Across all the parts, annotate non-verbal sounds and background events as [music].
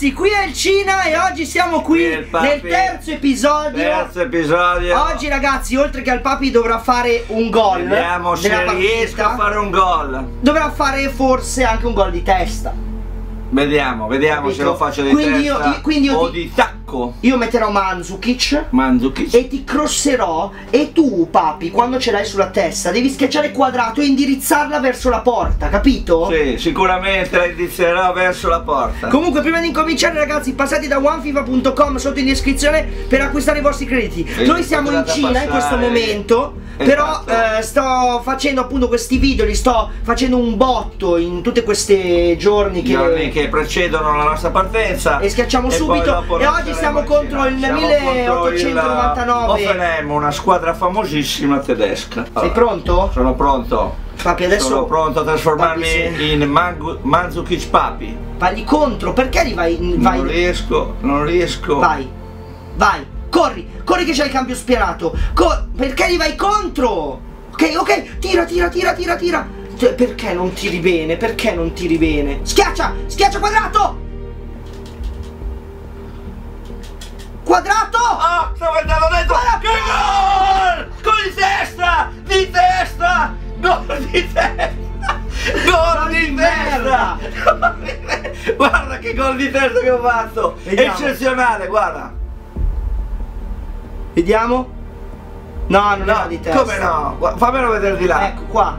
ragazzi, qui è il Cina e oggi siamo qui, nel terzo episodio. Terzo episodio. Oggi ragazzi, oltre che al Papi dovrà fare un gol. Vediamo se partita, riesco a fare un gol. Dovrà fare forse anche un gol di testa. Vediamo, vediamo Capito? se lo faccio di Quindi io- testa io- quindi io o ti- di tacco. Io metterò Mandzukic Mandzukic. e ti crosserò e tu, papi, quando ce l'hai sulla testa, devi schiacciare quadrato e indirizzarla verso la porta, capito? Sì, sicuramente la indizierò verso la porta. Comunque prima di incominciare ragazzi passate da onefifa.com sotto in descrizione per acquistare i vostri crediti Sì, Noi siamo in Cina in questo passare. momento Esatto. Però eh, sto facendo appunto questi video, li sto facendo un botto in tutte queste giorni che... giorni che precedono la nostra partenza. E schiacciamo poi subito. E oggi siamo contro il Siamo contro 1899. il Hoffenheim, una squadra famosissima tedesca. Sei Allora, pronto? sono pronto. Papi adesso... sono pronto a trasformarmi Papi, in Mangu- Mandzukic Papi. Vai contro, perché li vai... vai... non riesco non riesco. Vai, vai, corri, corri che c'è il cambio spianato. Co- perché gli vai contro? Ok, ok, tira, tira, tira, tira, tira. Perché non tiri bene? Perché non tiri bene? Schiaccia, schiaccia quadrato! Quadrato! Ah, stavo andando dentro! Guarda! Che gol! Gol di testa! Di testa! Gol di testa! Gol [laughs] di testa! Guarda che gol di testa che ho fatto! Vediamo. Eccezionale, guarda! Vediamo. No, non No, di testa. come no? Fammelo vedere di là! Ecco qua.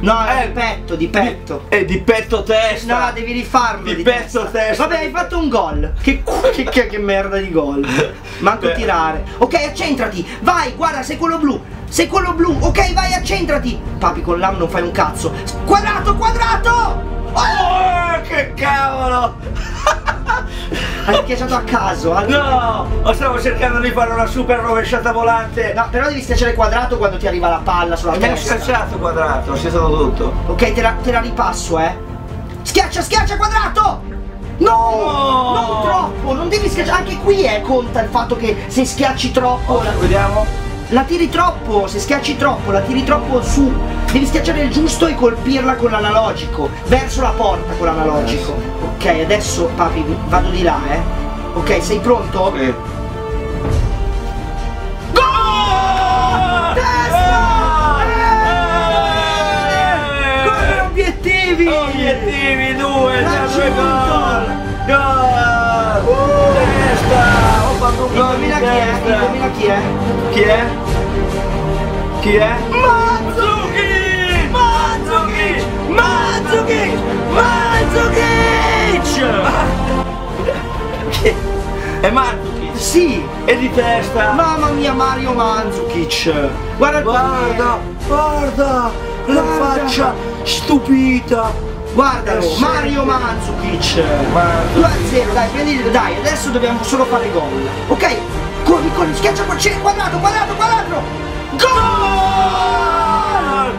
No, è Eh, di petto, di petto. E di petto testa! No, devi rifarlo Di di, pezzo testa. Vabbè, hai fatto un gol. Che, che, che- che merda di gol. Manco [laughs] Beh. tirare. Ok, accentrati. Vai, guarda, sei quello blu. Sei quello blu. Ok, vai, accentrati. Papi, con l'am non fai un cazzo. Quadrato, quadrato! Oh, che cavolo! [laughs] Hai schiacciato a caso. hai- No! O stavo cercando di fare una super rovesciata volante! No, però devi schiacciare quadrato quando ti arriva la palla sulla Mi ha testa. schiacciato quadrato, è stato tutto. Ok, te la, te la ripasso, eh. Schiaccia, schiaccia, quadrato! No! No! Non troppo, non devi schiacciare. Anche qui eh, conta il fatto che se schiacci troppo. la- vediamo. La tiri troppo, se schiacci troppo, la tiri troppo su. Devi schiacciare il giusto e colpirla con l'analogico. Verso la porta con l'analogico. Ok, adesso papi vado di là, eh. Ok, sei pronto? Sì. Come obiettivi! Obiettivi due, gol! Gol! Testa! Ho fatto un gol di Indovina chi è? testa! Indovina chi è? Chi è? Chi è? Mazzuki! È Mazzuki! Sì! E di testa! Mamma mia Mario Mandzukic! Guarda il Guarda! Guarda! La Guarda. faccia stupita! Guardalo! Eh. Mario Mandzukic! Mandzukic. 2 a 0, dai, prendi, dai, adesso dobbiamo solo fare gol. Ok? Corri, corri, schiaccia qua, quadrato, quadrato, quadrato! Gol!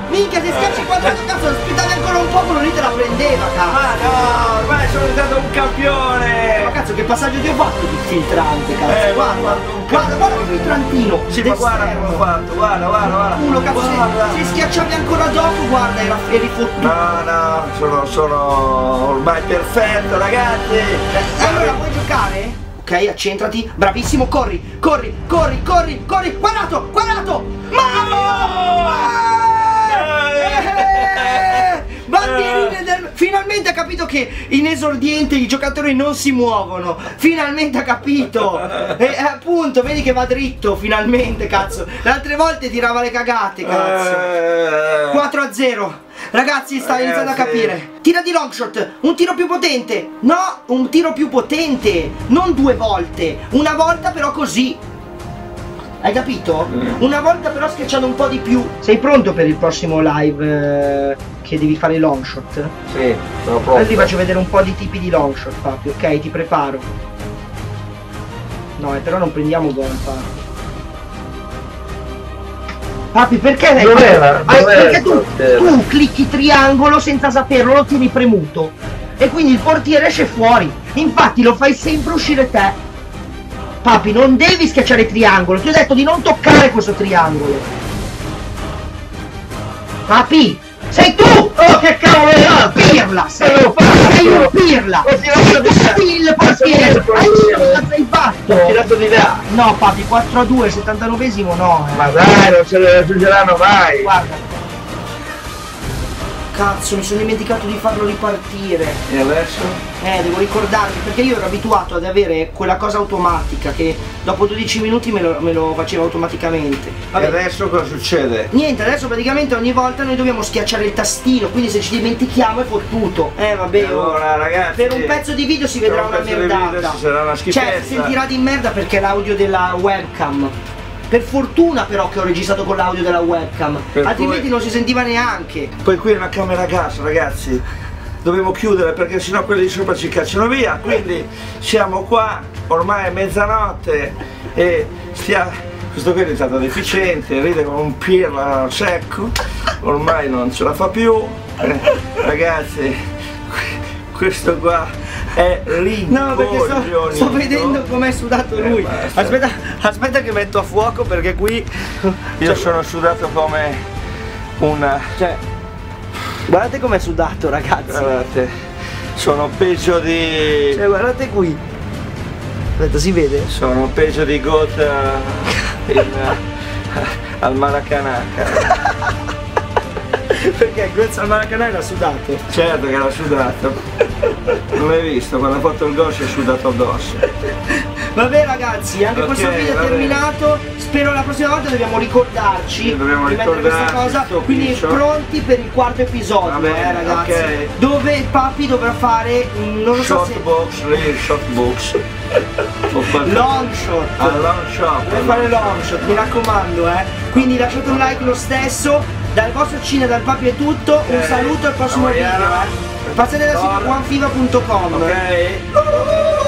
Minchia, se schiacci quadrato, cazzo, aspettavi ancora un po', quello lì te la prendeva, cazzo! Ma no, ormai sono diventato un Ma campione! cazzo, che passaggio ti ho fatto di filtrante, cazzo? Eh, guarda, guarda, guarda, il filtrantino! Sì, ma guarda come ho fatto, guarda, guarda, guarda! Culo, cazzo, se, Guarda. se schiacciavi ancora dopo, guarda, era eri fottuto. No, no, sono, sono ormai perfetto, ragazzi! Allora, vuoi giocare? Ok, accentrati, bravissimo, corri, corri, corri, corri, corri, quadrato, quadrato! Del... Finalmente ha capito che in esordiente i giocatori non si muovono. Finalmente ha capito. E eh, appunto, vedi che va dritto, finalmente, cazzo. Le altre volte tirava le cagate, cazzo. Eh, 4 a 0 Ragazzi sta Ragazzi. iniziando a capire. Tira di long shot. Un tiro più potente. No un tiro più potente. Non due volte. Una volta però così Hai capito? Una volta però schiacciando un po' di più Sei pronto per il prossimo live eh, Che devi fare long shot? Sì, sono pronto. ti faccio vedere un po' di tipi di long shot Papi ok ti preparo No eh, però non prendiamo gol Papi Papi perché lei Dov'era? Hai- Dov'era perché tu, tu clicchi triangolo senza saperlo, lo tieni premuto e quindi il portiere esce fuori. Infatti lo fai sempre uscire te. Papi, non devi schiacciare triangolo, ti ho detto di non toccare questo triangolo. Papi, sei tu! Oh che cavolo è? Pirla, sei lo! Sei un pirla! Là! Il portiere! Hai cosa hai fatto? Ho tirato di là! No papi, 4 a 2, 79esimo no. eh. Ma dai, non ce ne raggiungeranno mai! Guarda. Cazzo, mi sono dimenticato di farlo ripartire. E adesso? Eh, devo ricordarmi, perché io ero abituato ad avere quella cosa automatica che dopo 12 minuti me lo, me lo faceva automaticamente. E Vabbè. adesso cosa succede? Niente, adesso praticamente ogni volta noi dobbiamo schiacciare il tastino, quindi se ci dimentichiamo è fottuto. Eh vabbè, E oh. allora ragazzi per un pezzo di video si vedrà un una merdata. video ci sarà una Cioè, schifezza. si sentirà di merda perché è l'audio della webcam. Per fortuna però che ho registrato con l'audio della webcam, Per altrimenti cui- non si sentiva neanche. Poi qui è una camera a gas ragazzi. Dobbiamo chiudere perché sennò quelli di sopra ci cacciano via. Quindi siamo qua Ormai è mezzanotte E stia... Questo qui è diventato deficiente Ride come un pirla secco Ormai non ce la fa più. Eh, Ragazzi Questo qua è No, perché sto, sto vedendo com'è sudato Eh, lui. basta. Aspetta, aspetta che metto a fuoco perché qui. Io sono sudato come una... Cioè. Guardate com'è sudato, ragazzi. Guardate Sono peggio di... Cioè, guardate qui. Aspetta, si vede? Sono peggio di gota in, al Maracanã. [laughs] Perché questo al Maracanã era sudato. Certo che era sudato. Non l'hai visto, quando ha fatto il gol si è sudato addosso. Vabbè ragazzi, anche Ok, questo video è terminato. Spero la prossima volta dobbiamo ricordarci Sì, dobbiamo di mettere questa cosa. Quindi piccio. pronti per il quarto episodio, Va bene, eh ragazzi. ok. Dove il papi dovrà fare. mm, Non lo so se. Lì, shotbox. [laughs] Ho fatto- Long shot. Ah, long shot. Deve fare long shot, mi raccomando eh. Quindi lasciate un like lo stesso. Dal vostro Cine, dal papi è tutto. Un Ok. saluto al prossimo Ciao, video. Eh. Passate da Ciao. onefiva.com. Ok?